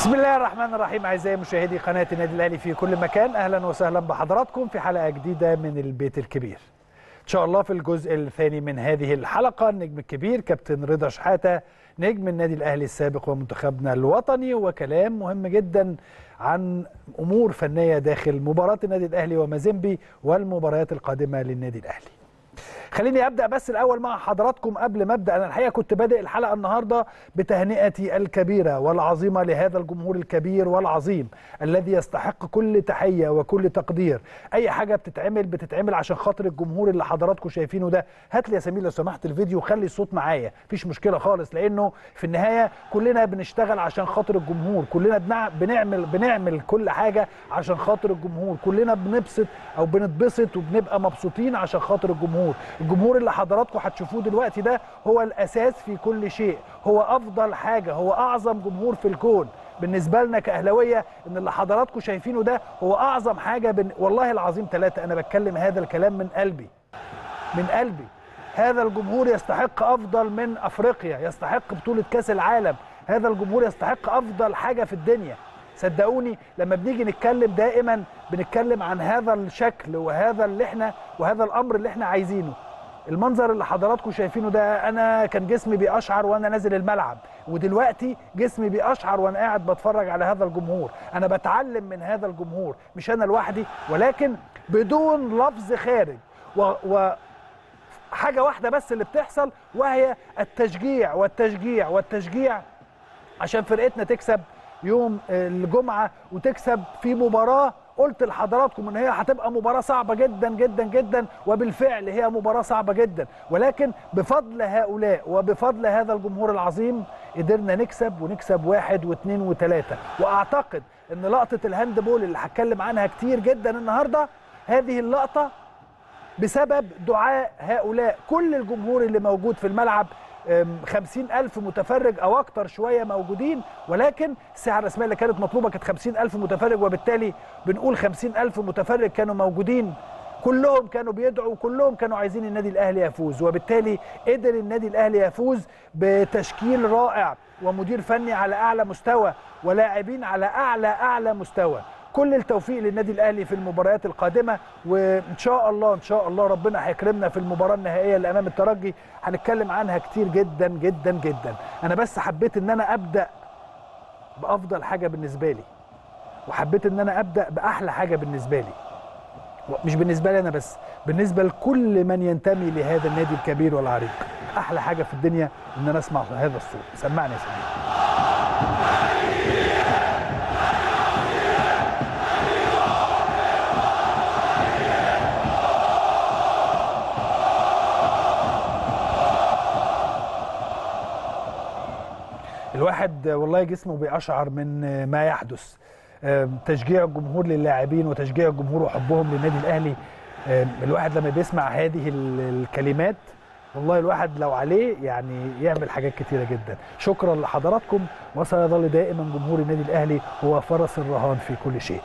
بسم الله الرحمن الرحيم أعزائي مشاهدي قناة النادي الأهلي في كل مكان. أهلا وسهلا بحضراتكم في حلقة جديدة من البيت الكبير. إن شاء الله في الجزء الثاني من هذه الحلقة النجم الكبير كابتن رضا شحاتة نجم النادي الأهلي السابق ومنتخبنا الوطني. وكلام مهم جدا عن أمور فنية داخل مباراة النادي الأهلي ومازيمبي والمباريات القادمة للنادي الأهلي. خليني أبدأ بس الأول مع حضراتكم قبل ما أبدأ. أنا الحقيقة كنت بادئ الحلقة النهارده بتهنئتي الكبيرة والعظيمة لهذا الجمهور الكبير والعظيم الذي يستحق كل تحية وكل تقدير. أي حاجة بتتعمل بتتعمل عشان خاطر الجمهور اللي حضراتكم شايفينه ده. هات لي يا سمير لو سمحت الفيديو وخلي الصوت معايا. مفيش مشكلة خالص لأنه في النهاية كلنا بنشتغل عشان خاطر الجمهور. كلنا بنع... بنعمل بنعمل كل حاجة عشان خاطر الجمهور. كلنا بنبسط أو بنتبسط وبنبقى مبسوطين عشان خاطر الجمهور. الجمهور اللي حضراتكم هتشوفوه دلوقتي ده هو الأساس في كل شيء. هو أفضل حاجة هو أعظم جمهور في الكون. بالنسبة لنا كأهلاوية إن اللي حضراتكم شايفينه ده هو أعظم حاجة بن... والله العظيم ثلاثة أنا بتكلم هذا الكلام من قلبي. من قلبي. هذا الجمهور يستحق أفضل من أفريقيا يستحق بطولة كأس العالم. هذا الجمهور يستحق أفضل حاجة في الدنيا. صدقوني لما بنيجي نتكلم دائما بنتكلم عن هذا الشكل وهذا اللي إحنا وهذا الأمر اللي إحنا عايزينه. المنظر اللي حضراتكم شايفينه ده أنا كان جسمي بيقشعر وأنا نازل الملعب ودلوقتي جسمي بيقشعر وأنا قاعد بتفرج على هذا الجمهور. أنا بتعلم من هذا الجمهور مش أنا لوحدي ولكن بدون لفظ خارج. و, و حاجة واحدة بس اللي بتحصل وهي التشجيع والتشجيع والتشجيع عشان فرقتنا تكسب يوم الجمعة وتكسب في مباراة قلت لحضراتكم إن هي هتبقى مباراة صعبة جدا جدا جدا وبالفعل هي مباراة صعبة جدا. ولكن بفضل هؤلاء وبفضل هذا الجمهور العظيم قدرنا نكسب ونكسب واحد واثنين وثلاثة. وأعتقد إن لقطة الهاند بول اللي هتكلم عنها كتير جدا النهارده هذه اللقطة بسبب دعاء هؤلاء كل الجمهور اللي موجود في الملعب خمسين ألف متفرج أو أكتر شوية موجودين ولكن الساعة الرسمية اللي كانت مطلوبة كانت خمسين ألف متفرج وبالتالي بنقول خمسين ألف متفرج كانوا موجودين. كلهم كانوا بيدعوا وكلهم كانوا عايزين النادي الأهلي يفوز وبالتالي قدر النادي الأهلي يفوز بتشكيل رائع ومدير فني على أعلى مستوى ولاعبين على أعلى أعلى مستوى. كل التوفيق للنادي الأهلي في المباريات القادمة وإن شاء الله إن شاء الله ربنا هيكرمنا في المباراة النهائية اللي امام الترجي. هنتكلم عنها كتير جدا جدا جدا. أنا بس حبيت إن أنا أبدأ بأفضل حاجة بالنسبة لي وحبيت إن أنا أبدأ بأحلى حاجة بالنسبة لي. مش بالنسبة لي أنا بس بالنسبة لكل من ينتمي لهذا النادي الكبير والعريق. أحلى حاجة في الدنيا إن أنا أسمع هذا الصوت. سمعني يا سيدي. الواحد والله جسمه بيقشعر من ما يحدث. تشجيع الجمهور للاعبين وتشجيع الجمهور وحبهم للنادي الأهلي. الواحد لما بيسمع هذه الكلمات والله الواحد لو عليه يعني يعمل حاجات كتيرة جدا. شكرا لحضراتكم وسيظل دائما جمهور النادي الأهلي هو فرس الرهان في كل شيء.